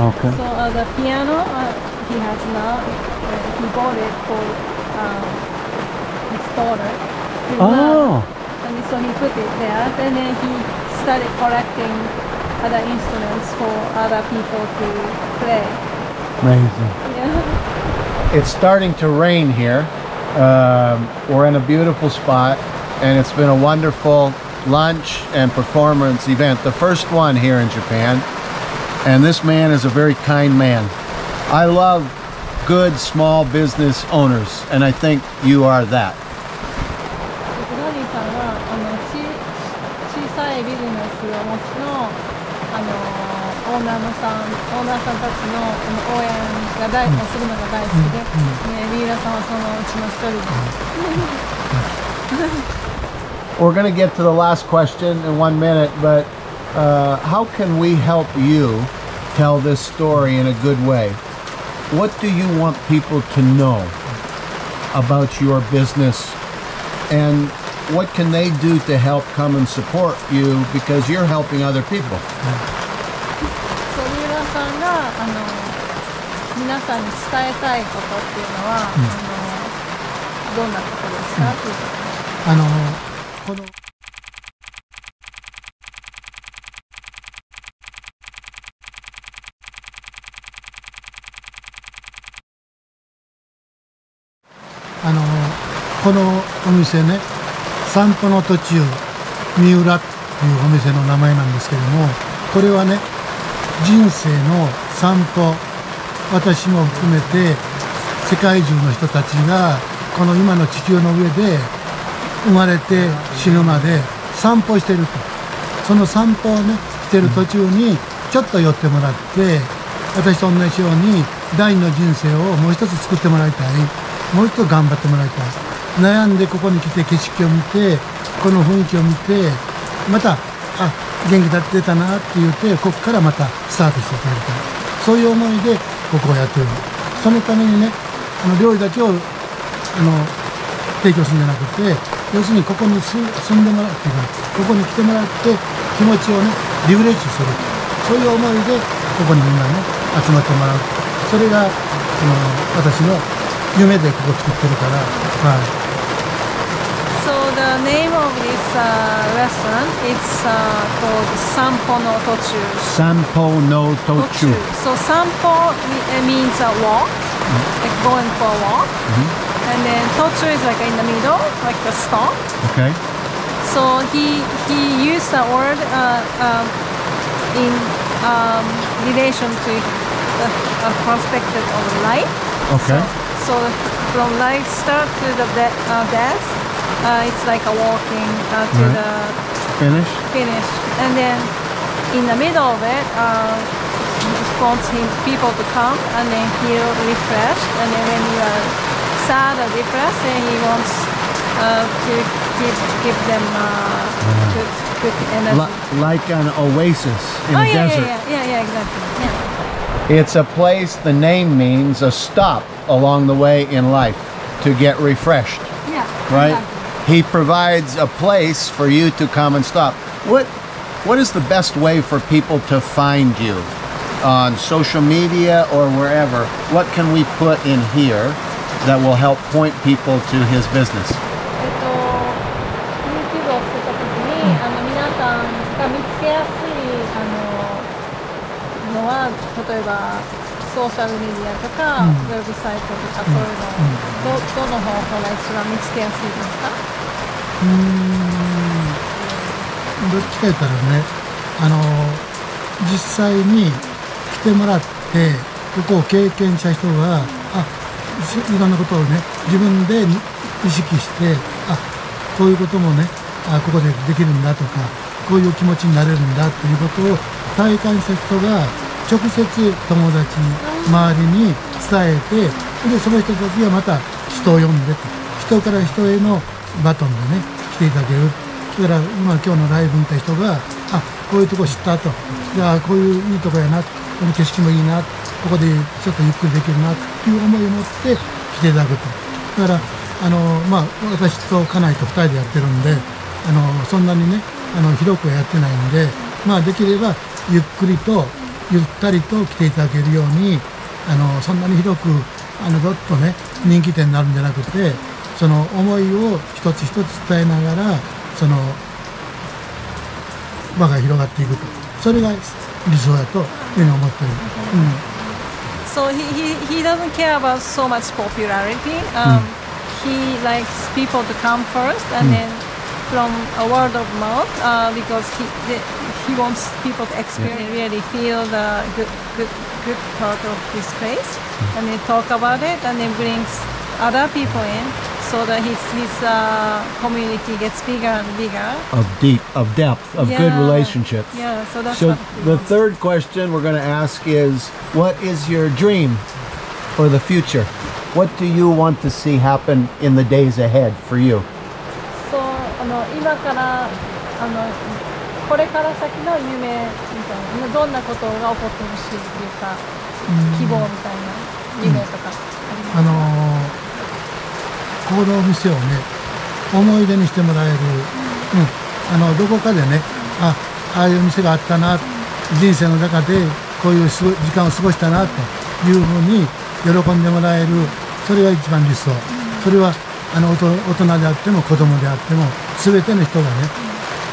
Okay. So uh, the piano uh, he has now, uh, he bought it for um, his daughter. His Oh, love. And so he put it there. And then he started collecting other instruments for other people to play. amazing. Yeah. It's starting to rain here. Um, we're in a beautiful spot, and it's been a wonderful lunch and performance event, the first one here in Japan And this man is a very kind man. I love good small business owners, and I think you are that. ノニーさんはあのち小さいビジネスをお持ちのあのオーナーのさんオーナーさんたちのあの応援が大をするのが大好きで、ね、三浦さんはそのうちの一人です。 We're going to get to the last question in one minute, but uh, how can we help you tell this story in a good way? What do you want people to know about your business? And what can they do to help come and support you because you're helping other people? そう三浦さんがあの皆さんに伝えたいことっていうのは、あのどんなことですか、っていうことあのこの このお店ね散歩の途中三浦っていうお店の名前なんですけどもこれはね人生の散歩私も含めて世界中の人たちがこの今の地球の上で生まれて死ぬまで散歩してると。その散歩をねしてる途中にちょっと寄ってもらって私と同じように第二の人生をもう一つ作ってもらいたい。もう一つ頑張ってもらいたい。悩んでここに来て景色を見てこの雰囲気を見てまたあ元気出たなって言ってここからまたスタートしてくれるからそういう思いでここをやってる。そのためにねあの料理だけをあの提供するんじゃなくて要するにここに住んでもらっていうかここに来てもらって気持ちをねリフレッシュする。そういう思いでここにみんなね集まってもらう。それがあの私の夢でここ作ってるから、はい、So the name of this uh, restaurant is uh, called Sampo no Tochu. Sampo no Tochu. So Sampo means a walk, like going for a walk. And then Tochu is like in the middle, like the stop. Okay. So he he used the word uh, um, in um, relation to the uh, perspective of life. Okay. So, so from life start to the de- uh, death, uh, it's like a walking uh, to Right. the Finish. finish, and then in the middle of it, uh, he wants him, people to come and then feel refreshed, and then when you are sad or depressed, then he wants uh, to give give them uh, good good energy. Li- like an oasis in oh a yeah, desert. yeah, yeah, yeah, yeah, exactly. Yeah. It's a place, the name means a stop along the way in life to get refreshed, Yeah. right? exactly He provides a place for you to come and stop. What what is the best way for people to find you on social media or wherever? What can we put in here that will help point people to his business? えっと、YouTube を作った時に、あの皆さんが見つけやすいあののは例えば ソーシャルメディアとか、うん。ウェブサイトとかそういうの、どどの方法が一番見つけやすいですか？うーん。どっちか言ったらねあの実際に来てもらってここを経験した人があしいろんなことをね自分で意識してあこういうこともねあここでできるんだとかこういう気持ちになれるんだっていうことを体感した人が直接友達周りに伝えてでその人たちがまた人を呼んで人から人へのバトンでね来ていただける。だから今今日のライブ見た人があこういうとこ知ったと。じゃあこういういいとこやな。この景色もいいな。ここでちょっとゆっくりできるな。っていう思いを持って来ていただくと。だからあのまあ私と家内と2人でやってるんであのそんなにねあの広くはやってないんでまあできればゆっくりとゆったりと来ていただけるようにあのそんなに広くあのどっとね人気店になるんじゃなくてその思いを一つ一つ伝えながらその輪が広がっていくとそれが理想だというふうに思ってる、うん So he, he, he doesn't care about so much popularity. Um, He likes people to come first, and then from a word of mouth, uh, because he the, he wants people to experience, really feel the good good good part of this place, and then talk about it, and then brings other people in, so that his his uh, community gets bigger and bigger. Of deep, of depth, of good Yeah. relationships. Yeah, so that's So what he the wants. third question we're going to ask is, what is your dream for the future? What do you want to see happen in the days ahead for you? そうあの今からあの これから先の夢みたいなどんなことが起こってほしいっていうか希望みたいな夢とかありますあのこの店をね思い出にしてもらえる、うん、あのどこかでねあああいう店があったな人生の中でこういう時間を過ごしたなというふうに喜んでもらえる。それが一番理想。それはあの大人大人であっても子供であっても全ての人がね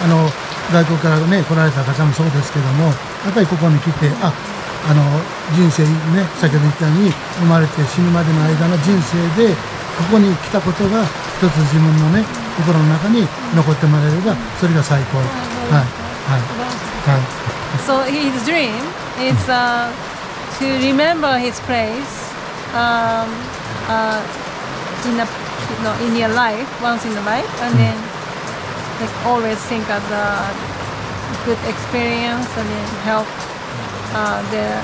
あの外国からね来られた方もそうですけどもやっぱりここに来てああの人生ね先ほど言ったように生まれて死ぬまでの間の人生でここに来たことが一つ自分のね心の中に残ってもらえればそれが最高。はい。はい。はい。So his dream is uh, to remember his place um, uh, in a no, in your life once in a life, and then like always think as a good experience, and then help uh, their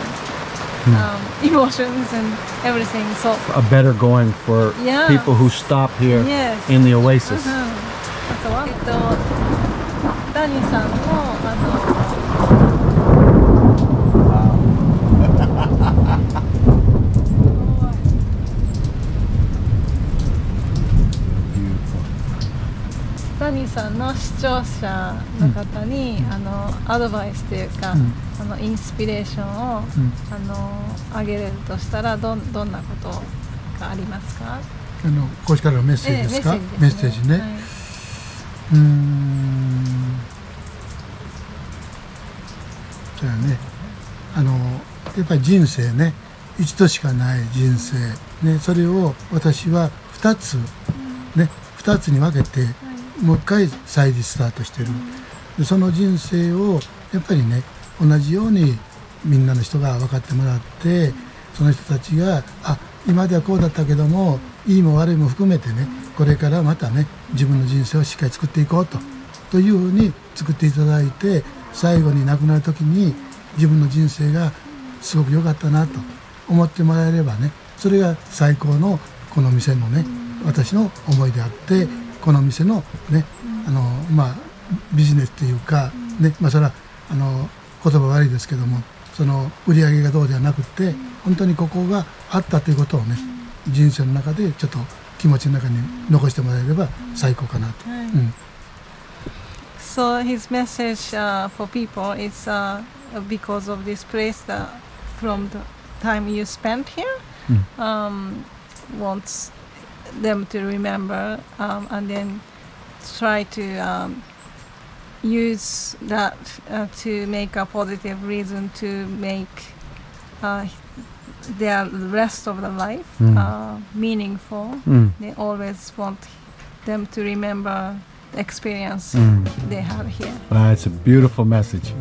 um, emotions and everything. So A better going for Yeah. people who stop here Yes. in the oasis. うんあとは、えっと、ダニーさんのあの さんの視聴者の方に、あのアドバイスというか、うん。あのインスピレーションを、うん。あのあげれるとしたらどんどんなことがありますか？あのこっちからのメッセージですか、ええメッセージね、はい。うーん。そうやねあのやっぱり人生ね一度しかない人生ねそれを私は2つね2つに分けてもう一回再リスタートしてる。でその人生をやっぱりね同じようにみんなの人が分かってもらってその人たちがあ今ではこうだったけどもいいも悪いも含めてねこれからまたね自分の人生をしっかり作っていこうと。というふうに作っていただいて最後に亡くなる時に自分の人生がすごく良かったなと思ってもらえればねそれが最高のこの店のね私の思いであってこの店のねあのまあビジネスというかねまあそれはあの言葉悪いですけどもその売り上げがどうではなくって本当にここがあったということをね人生の中でちょっと気持ちの中に残してもらえれば最高かなと。はい。うん。So his message uh, for people is uh, because of this place that from the time you spent here, um, wants them to remember um, and then try to um, use that uh, to make a positive reason to make uh, their rest of the life Mm. uh, meaningful. Mm. They always want them to remember the experience Mm. they have here. It's a beautiful message.